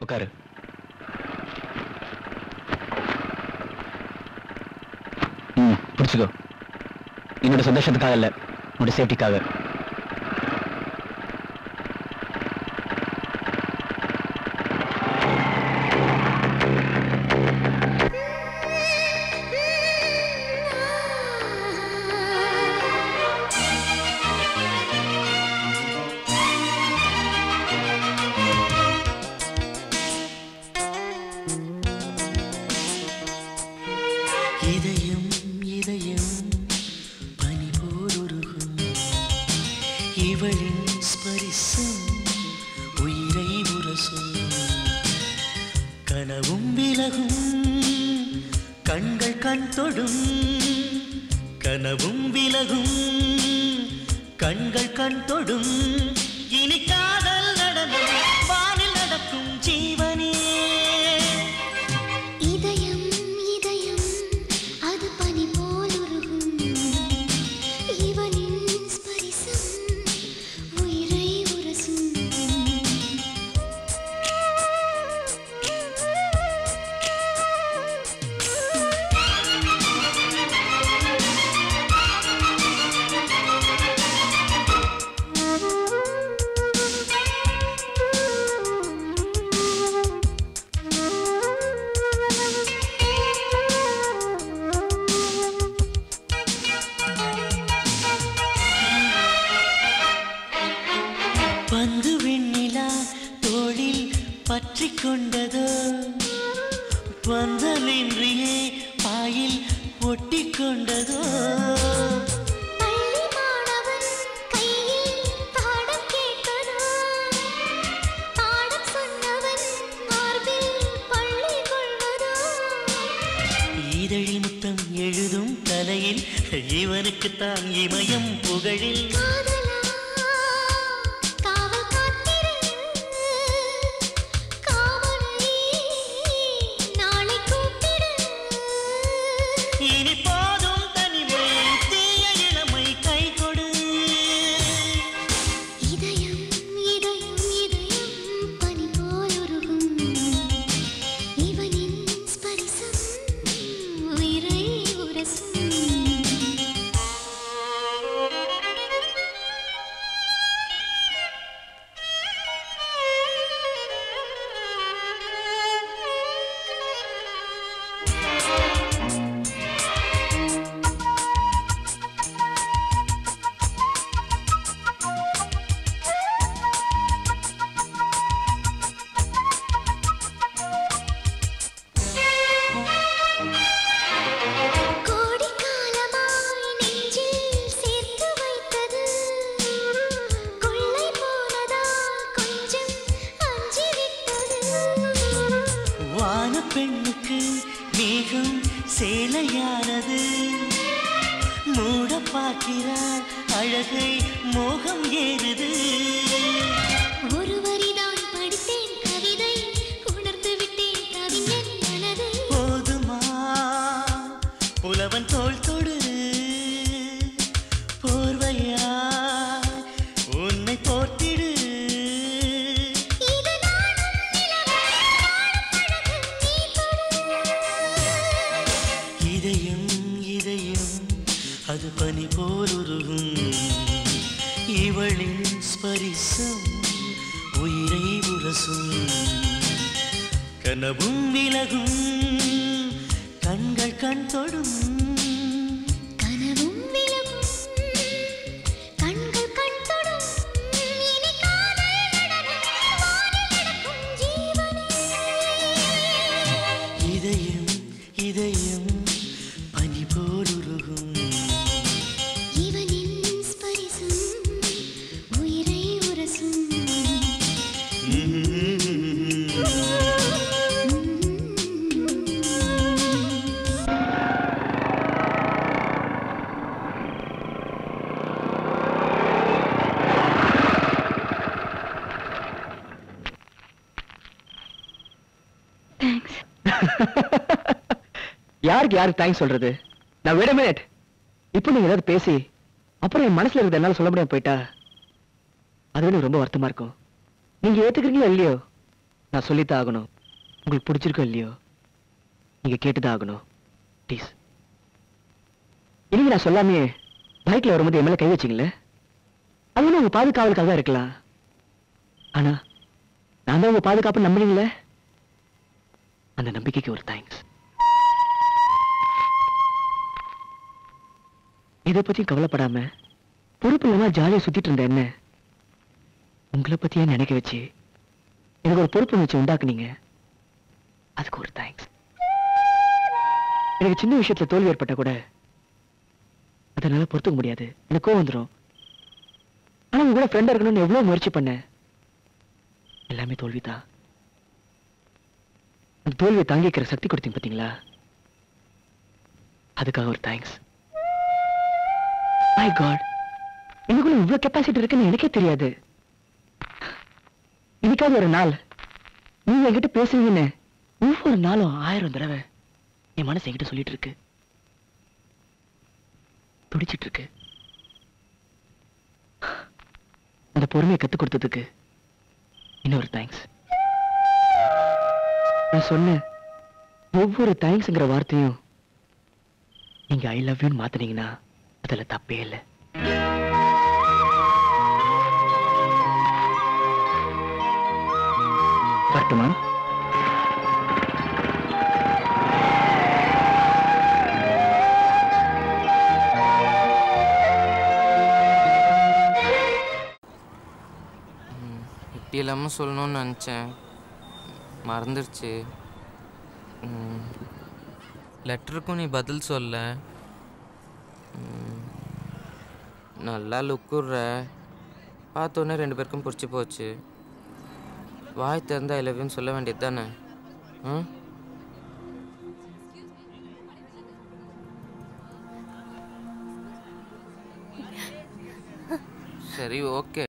உட்காரு. ம் பிடிச்சுக்கோ. என்னோட சந்தோஷத்துக்காக இல்லை உன்னோட சேஃப்டிக்காக இவளின் ஸ்பரிசம் உயிரை உரசும். கனவும் விலகும் கண்கள் கண் தொடும். கனவும் விலகும் கண்கள் கண் தொடும். இனி காதல் நடனம் கொண்டதோ. பந்தலின்றியே பாயில் ஒட்டி கொண்டதோ. இதழில் முத்தம் எழுதும் தலையில் இவனுக்குத்தான் இமயம் புகழில். பெண்ணுக்கு மேகம் சேலையானது. மூட பார்க்கிறார் அழகை மோகம் ஏறுது. ஒரு வரிதான் படித்தேன் கவிதை உணர்ந்து விட்டேன் கவிஞன் மனதை. போதுமா? புலவன் தோள் தொடு அது பனி போல் உருகும் இவளின் ஸ்பரிசம் உயிரை உரசும். கனவும் விலகும் கண்கள் கண் தொடும். யாருக்கு யாருக்கு தேங்க்ஸ் சொல்றது? நான் விட மினிட் இப்போ நீங்க ஏதாவது பேசி அப்புறம் என் மனசுல இருக்கிறது என்னால சொல்ல முடியாம போயிட்டா? அது எனக்கு ரொம்ப வருத்தமா இருக்கும். நீங்க ஏத்துக்கிறீங்களோ இல்லையோ? நான் சொல்லித்தான் ஆகணும். உங்களுக்கு பிடிச்சிருக்கோ இல்லையோ? நீங்க கேட்டுதான் ஆகணும். ப்ளீஸ் இன்னைக்கு நான் சொல்லாமே பைக்ல வரும்போது என் மேல கை வச்சிங்களே? அது ஒண்ணும் உங்க பாதுகாவலுக்காக தான் இருக்கலாம். ஆனா நான் தான் உங்க பாதுகாப்பு நம்புறீங்களே? அந்த நம்பிக்கைக்கு ஒரு தேங்க்ஸ் இதை பத்தி கவலைப்படாம பொறுப்பு இல்லாம ஜாலியா சுத்திட்டு இருந்த என்ன? உங்களை பத்தியே நினைக்க வச்சு எனக்கு ஒரு பொறுப்பு வச்சு உண்டாக்குனீங்க. அதுக்கு ஒரு தேங்க்ஸ் எனக்கு சின்ன விஷயத்துல தோல்வி ஏற்பட்ட கூட அதனால பொறுத்துக்க முடியாது. எனக்கு கோவம் வந்துடும் ஆனா உங்களோட ஃப்ரெண்டா இருக்கணும்னு எவ்வளவு முயற்சி பண்ண எல்லாமே தோல்விதான். அந்த தோல்வியை தாங்கிக்கிற சக்தி கொடுத்தீங்க பாத்தீங்களா? அதுக்காக ஒரு தேங்க்ஸ் மை காட் எனக்குள்ள இவ்வளவு கெப்பாசிட்டி இருக்குன்னு எனக்கே தெரியாது. இன்னைக்காவது ஒரு நாள். நீங்க என்கிட்ட பேசுவீங்கன்னு ஒவ்வொரு நாளும் ஆயிரம் தடவை என் மனசு என்கிட்ட சொல்லிட்டு இருக்கு துடிச்சிட்டு இருக்கு அந்த பொறுமையை கத்துக் கொடுத்ததுக்கு இன்னொரு தேங்க்ஸ் நான் சொன்ன ஒவ்வொரு தேங்க்ஸ்ங்கிற வார்த்தையும் நீங்க ஐ லவ் யூன்னு மாத்துனீங்கன்னா அதுல தப்பே இல்லை. வரட்டுமா? இப்படி இல்லாமல் சொல்லணும்னு நினச்சேன். மறந்துடுச்சு லெட்டருக்கும் நீ பதில் சொல்ல. நல்லா லுக்குற பார்த்தோன்னே ரெண்டு பேருக்கும் பிடிச்சி போச்சு. வாய் திறந்தா ஐ லவ்யூன்னு சொல்ல வேண்டியது தானே? ம்? சரி ஓகே